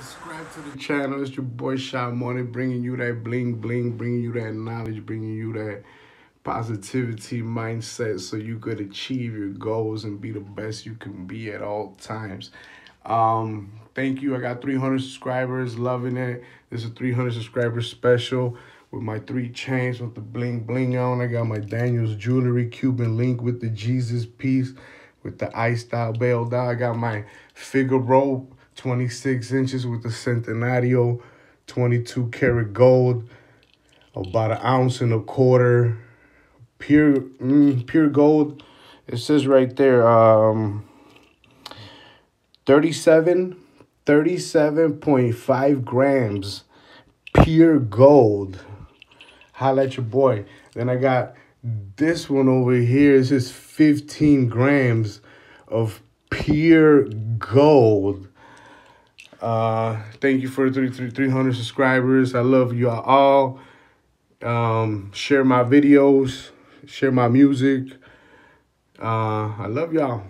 subscribe to the channel. It's your boy Shot Money bringing you that bling bling, bringing you that knowledge, bringing you that positivity mindset so you could achieve your goals and be the best you can be at all times. Um, thank you. I got 300 subscribers, loving it. This is a 300 subscriber special with my three chains with the bling bling on. I got my Daniels jewelry, Cuban link with the Jesus piece with the iced out bell down. I got my Figaro 26 inches with the Centenario 22 karat gold, about an ounce and a quarter, pure mm, pure gold. It says right there, um, 37, 37.5 grams, pure gold. Holla at your boy. Then I got this one over here. It says 15 grams of pure gold. Uh, thank you for 300 subscribers. I love you all. Um, share my videos, share my music. Uh, I love y'all.